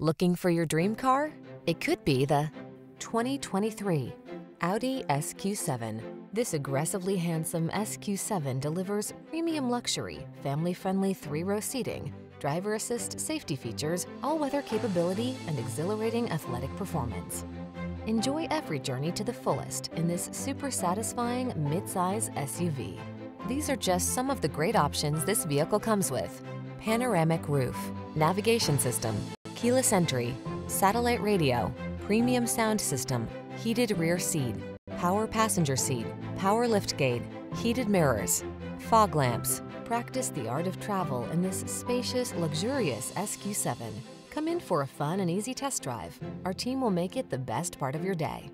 Looking for your dream car? It could be the 2023 Audi SQ7. This aggressively handsome SQ7 delivers premium luxury, family-friendly three-row seating, driver assist safety features, all-weather capability, and exhilarating athletic performance. Enjoy every journey to the fullest in this super satisfying midsize SUV. These are just some of the great options this vehicle comes with. Panoramic roof, navigation system, keyless entry, satellite radio, premium sound system, heated rear seat, power passenger seat, power liftgate, heated mirrors, fog lamps. Practice the art of travel in this spacious, luxurious SQ7. Come in for a fun and easy test drive. Our team will make it the best part of your day.